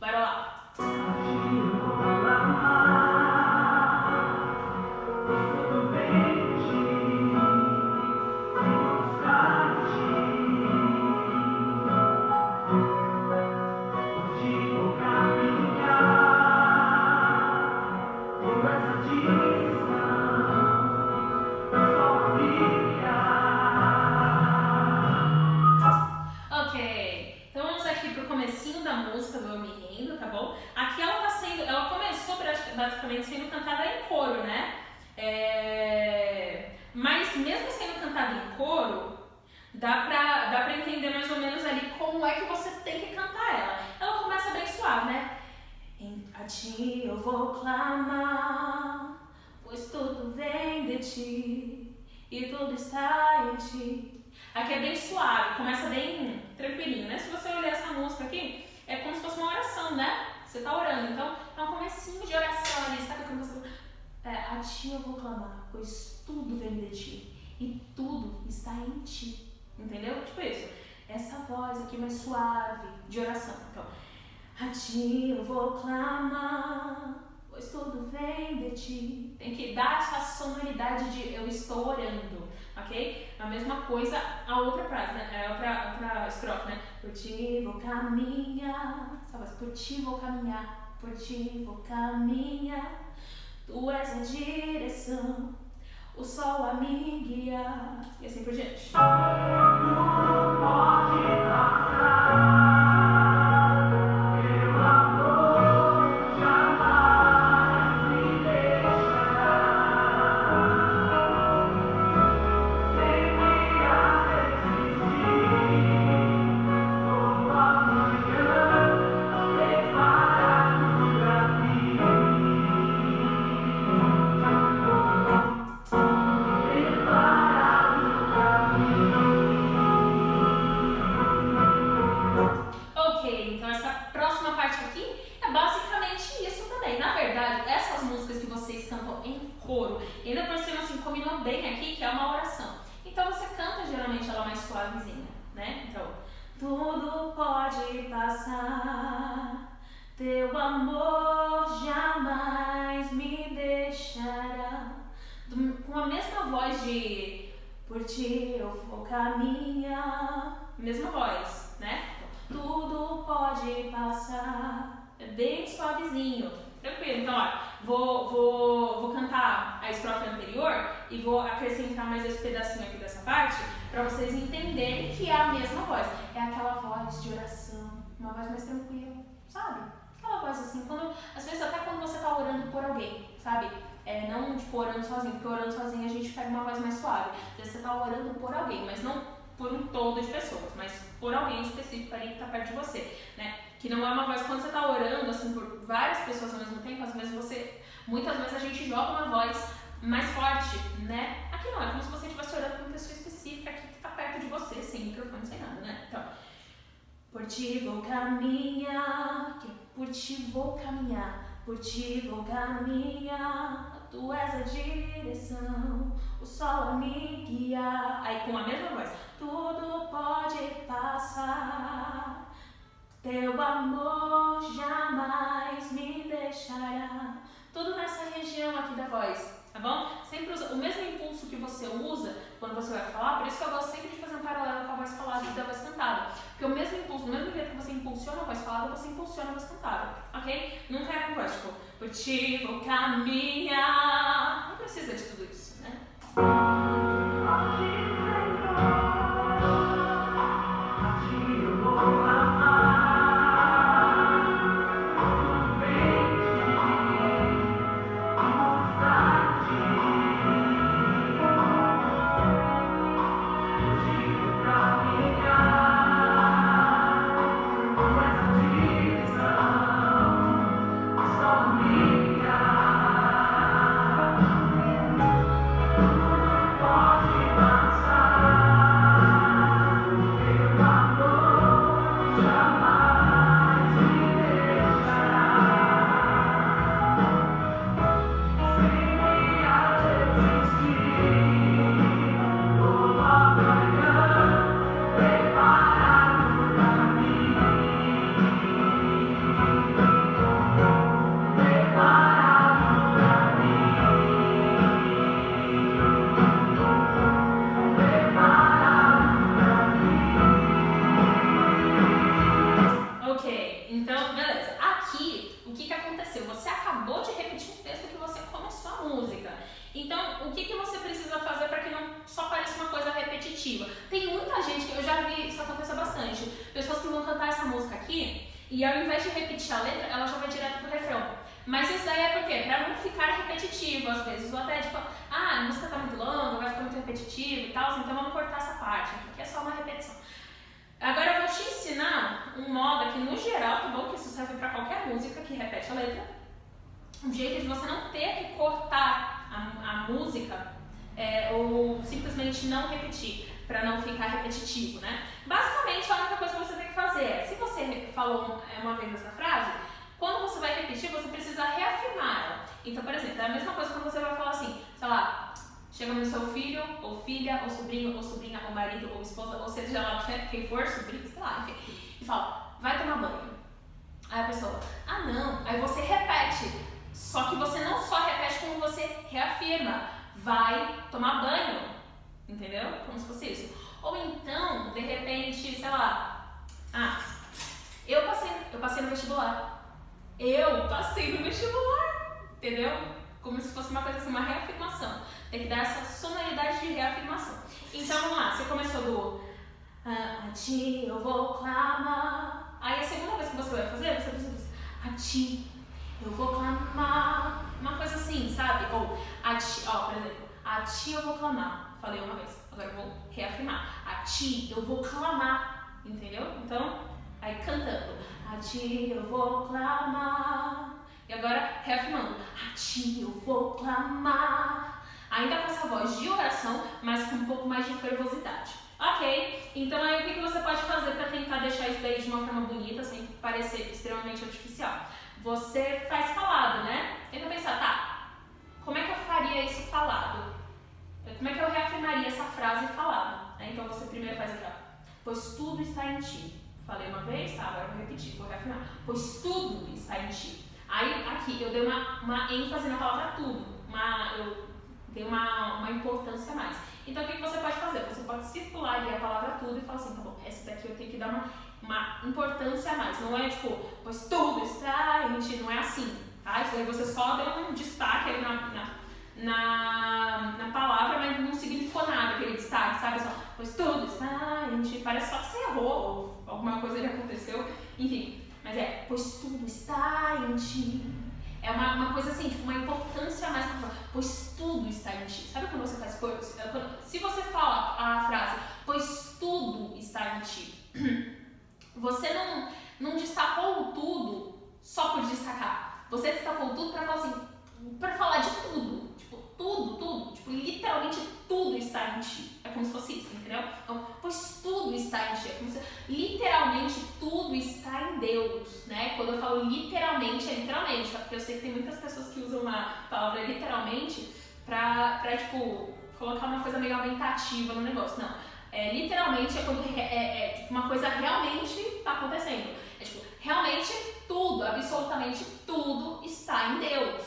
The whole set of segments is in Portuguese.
Bora lá. Ok, comecinho da música do Eu Me Rendo, tá bom? Aqui ela tá sendo, ela começou basic- basicamente sendo cantada em coro, né? É, Mas mesmo sendo cantada em coro, dá pra, dá pra entender mais ou menos ali como é que você tem que cantar ela. Ela começa bem suave, né? A ti eu vou clamar, pois tudo vem de ti e tudo está em ti. Aqui é bem suave, começa bem tranquilinho, né? Se você olhar essa música aqui, é como se fosse uma oração, né? Você tá orando, então é um comecinho de oração ali, sabe quando você... É, a ti eu vou clamar, pois tudo vem de ti e tudo está em ti, entendeu? Tipo isso, essa voz aqui mais suave de oração, então... A ti eu vou clamar, pois tudo vem de ti. Tem que dar essa sonoridade de eu estou orando, ok? A mesma coisa a outra frase, né? É a outra, outra estrofe, né? Por ti vou caminhar? Por ti vou caminhar, por ti vou caminhar. Tu és a direção, o sol a me guiar. E assim por diante. Parte aqui é basicamente isso também. Na verdade, essas músicas que vocês cantam em coro, ainda por cima assim, combinou bem aqui, que é uma oração. Então você canta geralmente ela mais suavezinha, né? Então, tudo pode passar, teu amor jamais me deixará. Com a mesma voz de por ti eu vou caminhar, mesma voz, pode passar. É bem suavezinho. Tranquilo. Então, ó, vou, vou, vou cantar a estrofe anterior e vou acrescentar mais esse pedacinho aqui dessa parte para vocês entenderem que é a mesma voz. É aquela voz de oração, uma voz mais tranquila, sabe? Aquela voz assim, quando, às vezes até quando você tá orando por alguém, sabe? É, não tipo orando sozinho, porque orando sozinho a gente pega uma voz mais suave. Às vezes você tá orando por alguém, mas não por um todo de pessoas, mas por alguém específico ali que tá perto de você, né? Que não é uma voz quando você tá orando assim por várias pessoas ao mesmo tempo, às vezes você, muitas vezes a gente joga uma voz mais forte, né? Aqui não, é como se você estivesse orando por uma pessoa específica aqui que tá perto de você, sem microfone, sem nada, né? Então, por ti vou caminhar, que por ti vou caminhar, por ti vou caminhar, tu és a direção, o sol a me guiar. Aí com a mesma voz, tudo pode passar, teu amor jamais me deixará. Tudo nessa região aqui da voz, tá bom? Sempre usa o mesmo impulso que você usa quando você vai falar, por isso que eu gosto sempre de fazer um paralelo com a voz falada e da voz cantada. Porque o mesmo impulso, do mesmo jeito que você impulsiona a voz falada, você impulsiona a voz cantada, ok? Nunca é uma voz, ti vou caminhar. Não precisa de tudo isso, né? Então, o que, que você precisa fazer para que não só pareça uma coisa repetitiva? Tem muita gente que eu já vi isso acontecer bastante. Pessoas que vão cantar essa música aqui e ao invés de repetir a letra, ela já vai direto pro refrão. Mas isso daí é por quê? Pra não ficar repetitivo às vezes. Ou até tipo, ah, a música tá muito longa, vai ficar muito repetitivo e tal, então vamos cortar essa parte, porque é só uma repetição. Agora eu vou te ensinar um modo que no geral, tá bom? Que isso serve pra qualquer música que repete a letra. Um jeito de você não ter que cortar música é, ou simplesmente não repetir, para não ficar repetitivo, né? Basicamente, a única coisa que você tem que fazer é, se você falou uma vez essa frase, quando você vai repetir, você precisa reafirmar ela. Então, por exemplo, é a mesma coisa quando você vai falar assim, sei lá, chega no seu filho, ou filha, ou sobrinho, ou sobrinha, ou marido, ou esposa, ou seja lá quem for, sobrinho, sei lá, enfim, e fala, vai tomar banho. Aí a pessoa, ah não, aí você repete, só que você não só repete como você reafirma, vai tomar banho, entendeu? Como se fosse isso. Ou então, de repente, sei lá, ah, eu passei, eu passei no vestibular. Eu passei no vestibular, entendeu? Como se fosse uma coisa assim, uma reafirmação. Tem que dar essa sonoridade de reafirmação. Então vamos lá, você começou do ah, A ti eu vou clamar. Aí a segunda vez que você vai fazer, você precisa dizer A ti eu vou clamar. Uma coisa assim, sabe? Ou a ti, ó, por exemplo, a ti eu vou clamar. Falei uma vez, agora eu vou reafirmar. A ti eu vou clamar. Entendeu? Então, aí cantando. A ti eu vou clamar. E agora reafirmando. A ti eu vou clamar. Ainda com essa voz de oração, mas com um pouco mais de fervosidade. Ok? Então aí o que, que você pode fazer para tentar deixar isso daí de uma forma bonita, sem parecer extremamente artificial? Você faz falado, né? Tenta pensar, tá, como é que eu faria isso falado? Como é que eu reafirmaria essa frase falada? Né? Então você primeiro faz aqui, ó. Pois tudo está em ti. Falei uma vez, tá? Agora eu vou repetir, vou reafirmar. Pois tudo está em ti. Aí aqui eu dei uma, uma ênfase na palavra tudo. Uma, eu dei uma, uma importância a mais. Então o que, que você pode fazer? Você pode circular ali a palavra tudo e falar assim, tá bom, essa daqui eu tenho que dar uma, uma importância a mais. Não é tipo, pois tudo está em ti, não é assim. Tá? Isso aí você só deu um destaque ali na, na na, na palavra, mas não significou nada aquele destaque, sabe? Só, pois tudo está em ti. Parece só que você errou, ou alguma coisa que aconteceu, enfim. Mas é, pois tudo está em ti. É uma, uma coisa assim, tipo, uma importância mais pois tudo está em ti. Sabe quando você faz coisas? Se você fala a frase, pois tudo está em ti, você não destacou tudo só por destacar. Você destacou tudo para falar assim, para falar de tudo tudo, tudo, tipo, literalmente tudo está em ti. É como se fosse isso, entendeu? Então, pois tudo está em ti. É como se, literalmente tudo está em Deus, né? Quando eu falo literalmente, é literalmente, tá? Porque eu sei que tem muitas pessoas que usam uma palavra literalmente pra, pra tipo, colocar uma coisa meio aumentativa no negócio. Não. É, literalmente é quando é, é, é uma coisa realmente está acontecendo. É tipo, realmente tudo, absolutamente tudo está em Deus.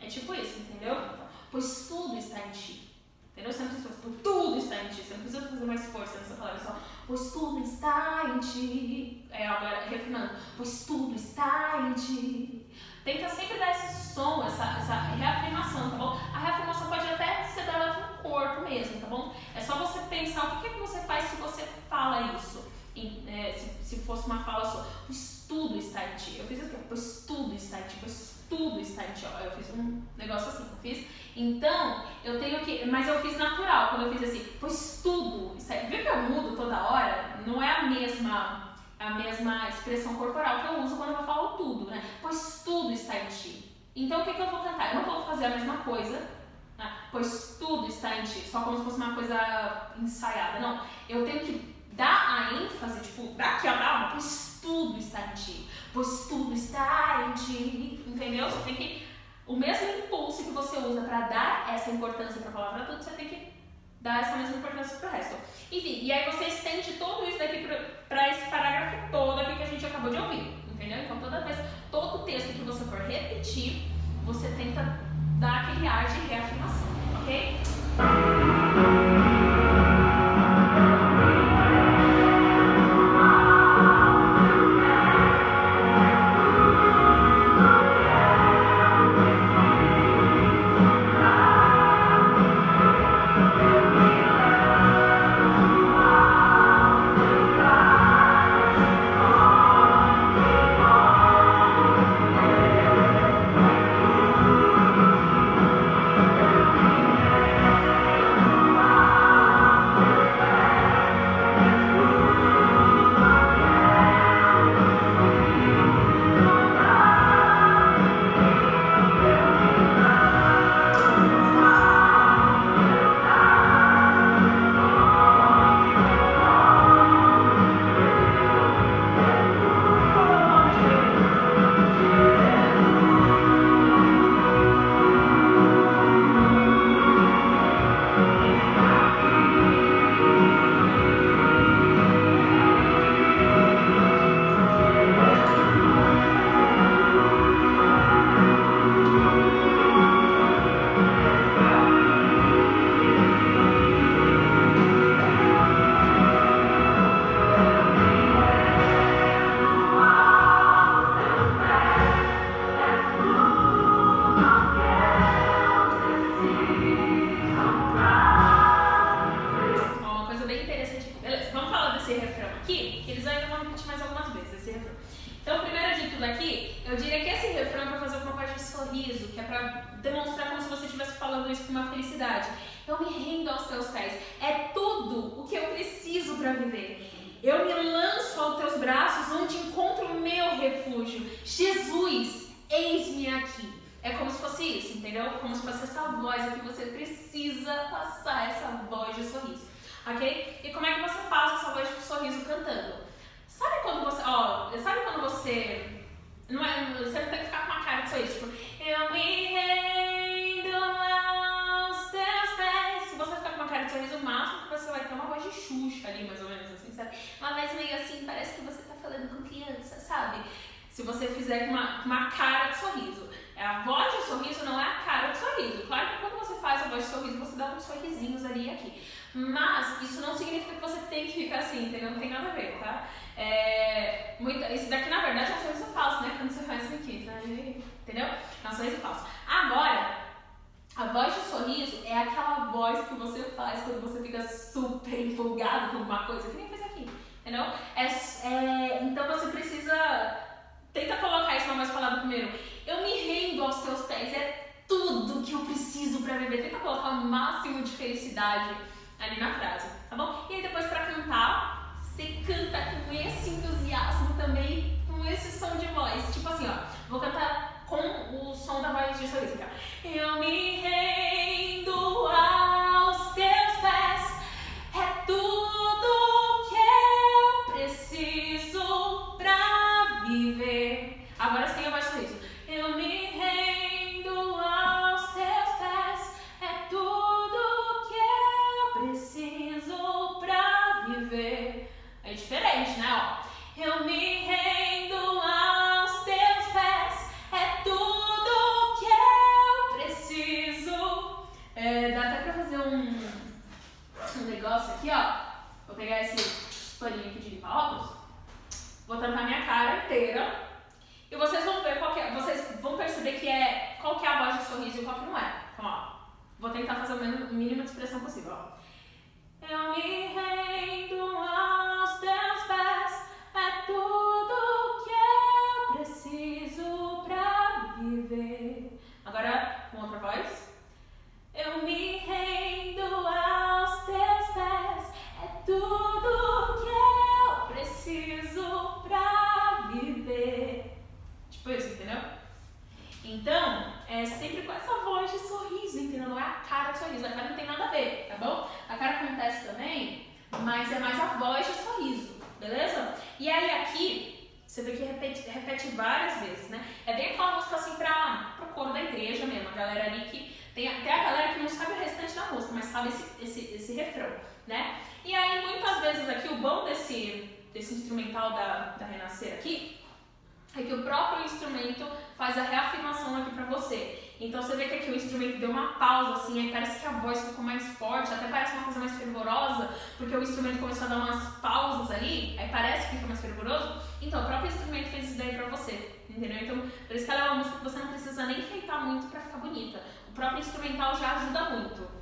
É tipo isso, entendeu? pois tudo está em ti. Entendeu? Você não precisa fazer, tudo está em ti. Você não precisa fazer mais força nessa palavra, só, pois tudo está em ti. É, agora, refinando, pois tudo está em ti. Tenta sempre dar esse som, essa, essa reafirmação, tá bom? A reafirmação pode até ser dada pro corpo mesmo, tá bom? É só você pensar o que, é que você faz se você fala isso. É, se, se fosse uma fala só, pois tudo está em ti. Eu fiz aqui, pois tudo está em ti, pois tudo está em ti. Eu fiz um negócio assim, eu fiz. Então, eu tenho que. Mas eu fiz natural, quando eu fiz assim, pois tudo está Viu que eu mudo toda hora? Não é a mesma a mesma expressão corporal que eu uso quando eu falo tudo, né? Pois tudo está em ti. Então, o que, que eu vou cantar? Eu não vou fazer a mesma coisa, né? pois tudo está em ti, só como se fosse uma coisa ensaiada. Não, eu tenho que dar a ênfase, tipo, daqui a alma, pois tudo está em ti pois tudo está em ti. Entendeu? Você tem que. O mesmo impulso que você usa para dar essa importância para a palavra tudo, você tem que dar essa mesma importância para o resto. Enfim, e aí você estende tudo isso daqui para esse parágrafo todo aqui que a gente acabou de ouvir. Entendeu? Então toda vez, todo texto que você for repetir, você tenta dar aquele ar de reafirmação, ok? Repetir mais algumas vezes esse refrão. Então, primeiro de tudo aqui, eu diria que esse refrão é para fazer uma parte de sorriso, que é para demonstrar como se você estivesse falando isso com uma felicidade. Eu me rendo aos teus pés. É tudo o que eu preciso para viver. Eu me lanço aos teus braços, onde encontro o meu refúgio. Jesus, eis-me aqui. É como se fosse isso, entendeu? Como se fosse essa voz aqui. Você precisa passar essa voz de sorriso, ok? E como é que você passa essa voz de sorriso cantando? Sabe quando você, ó, sabe quando você, não é, você não tem que ficar com uma cara de sorriso, tipo, eu me rendo aos teus pés. Se você ficar com uma cara de sorriso, o máximo que você vai ter uma voz de Xuxa ali, mais ou menos assim, sabe? Uma voz meio assim, parece que você tá falando com criança, sabe? Se você fizer com uma, uma cara de sorriso. A voz de sorriso não é a cara de sorriso. Claro que voz de sorriso, você dá uns sorrisinhos ali e aqui. Mas isso não significa que você tem que ficar assim, entendeu? Não tem nada a ver, tá? É, muita, isso daqui, na verdade, é um sorriso falso, né? Quando você faz isso aqui, tá? entendeu? É um sorriso falso. Agora, a voz de sorriso é aquela voz que você faz quando você fica super empolgado com uma coisa, que nem fez aqui, entendeu? É, é, então você precisa. Tenta colocar isso na voz falada primeiro. Eu me rendo aos teus pés, é tudo que eu preciso para viver. Tenta colocar o máximo de felicidade ali na frase, tá bom? E aí depois para cantar, você canta com esse entusiasmo também, com esse som de voz. Tipo assim, ó, vou cantar com o som da voz de. Então. Eu me rendo aos e qual que não é. Então, ó, vou tentar fazer o mínimo de expressão possível, ó. Eu me rendo aos teus pés, é tudo que eu preciso pra viver. Agora, com outra voz. Eu me rendo aos teus pés, é tudo que eu preciso pra viver. Tipo isso, entendeu? Então, é sempre com essa voz de sorriso, entendeu? Não é a a cara não tem nada a ver, tá bom? A cara acontece também, mas é mais a voz de sorriso, beleza? E aí aqui, você vê que repete, repete várias vezes, né? É bem aquela música assim pra, pro coro da igreja mesmo, a galera ali que. Tem até a galera que não sabe o restante da música, mas sabe esse, esse, esse refrão, né? E aí, muitas vezes aqui, o bom desse, desse instrumental da, da Renascer aqui é que o próprio instrumento faz a reafirmação aqui pra você. Então você vê que aqui o instrumento deu uma pausa, assim, aí parece que a voz ficou mais forte, até parece uma coisa mais fervorosa, porque o instrumento começou a dar umas pausas ali, aí parece que fica mais fervoroso. Então o próprio instrumento fez isso daí pra você, entendeu? Então por isso que ela é uma música que você não precisa nem enfeitar muito pra ficar bonita. O próprio instrumental já ajuda muito.